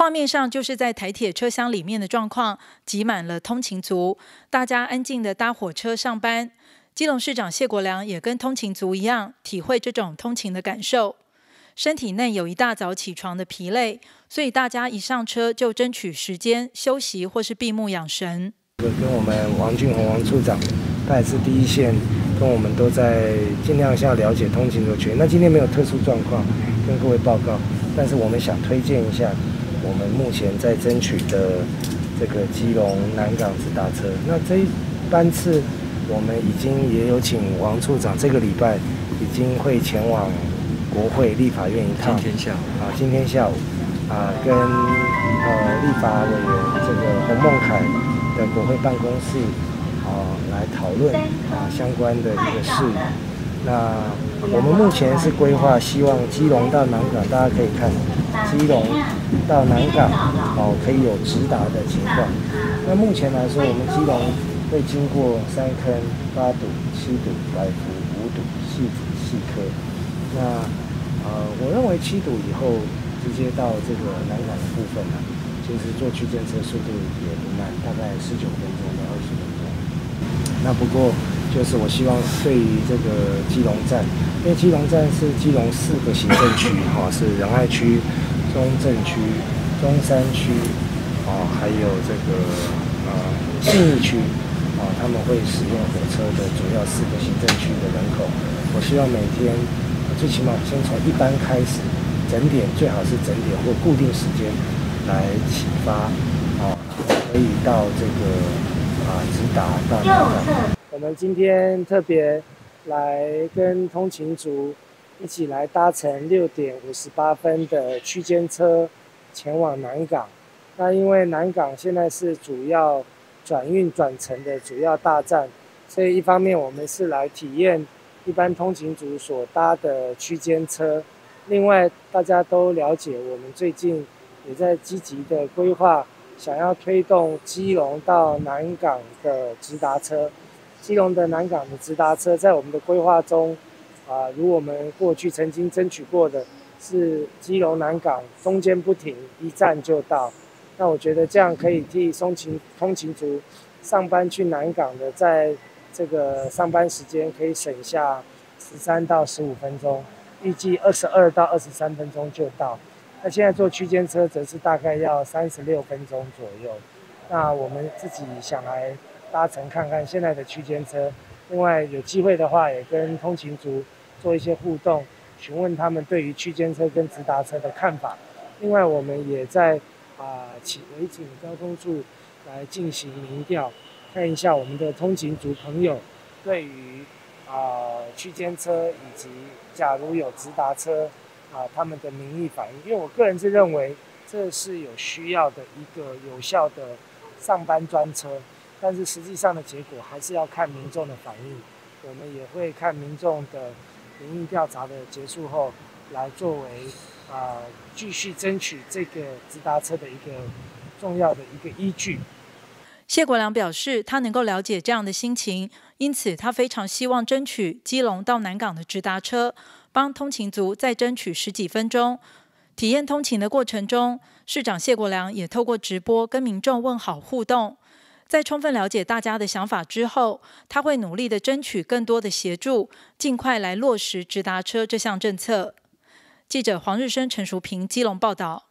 画面上就是在台铁车厢里面的状况，挤满了通勤族，大家安静的搭火车上班。基隆市长谢国良也跟通勤族一样，体会这种通勤的感受。身体内有一大早起床的疲累，所以大家一上车就争取时间休息或是闭目养神。跟我们王俊宏王处长，他也是第一线，跟我们都在尽量下了解通勤族群。那今天没有特殊状况跟各位报告，但是我们想推荐一下。我们目前在争取的这个基隆南港直达车，那这一班次我们已经也有请王处长，这个礼拜已经会前往国会立法院一趟。今天下午啊，今天下午啊，跟呃立法委员这个洪孟凯的国会办公室啊来讨论啊相关的一个事宜。那我们目前是规划，希望基隆到南港，大家可以看。基隆到南港哦，可以有直达的情况。那目前来说，我们基隆会经过三坑、八堵、七堵、百福、五堵、细子、细科。那呃，我认为七堵以后直接到这个南港的部分呢，其实坐区间车速度也不慢，大概十九分钟到二十分钟。那不过就是我希望对于这个基隆站，因为基隆站是基隆四个行政区哈，是仁爱区。中正区、中山区，啊，还有这个呃信义区，啊，他们会使用火车的主要四个行政区的人口。我希望每天最起码先从一班开始，整点最好是整点或固定时间来启发，啊，可以到这个啊直达到南港。我们今天特别来跟通勤族。一起来搭乘六点五十八分的区间车前往南港。那因为南港现在是主要转运转乘的主要大站，所以一方面我们是来体验一般通勤族所搭的区间车。另外，大家都了解，我们最近也在积极的规划，想要推动基隆到南港的直达车。基隆的南港的直达车在我们的规划中。啊，如我们过去曾经争取过的，是基隆南港中间不停，一站就到。那我觉得这样可以替通勤通勤族上班去南港的，在这个上班时间可以省下十三到十五分钟，预计二十二到二十三分钟就到。那现在坐区间车则是大概要三十六分钟左右。那我们自己想来搭乘看看现在的区间车，另外有机会的话也跟通勤族。做一些互动，询问他们对于区间车跟直达车的看法。另外，我们也在啊请委请交通处来进行民调，看一下我们的通勤族朋友对于啊区间车以及假如有直达车啊他们的民意反应。因为我个人是认为这是有需要的一个有效的上班专车，但是实际上的结果还是要看民众的反应。我们也会看民众的。民意调查的结束后，来作为啊继续争取这个直达车的一个重要的一个依据。谢国良表示，他能够了解这样的心情，因此他非常希望争取基隆到南港的直达车，帮通勤族再争取十几分钟。体验通勤的过程中，市长谢国良也透过直播跟民众问好互动。在充分了解大家的想法之后，他会努力的争取更多的协助，尽快来落实直达车这项政策。记者黄日升、陈淑平基隆报道。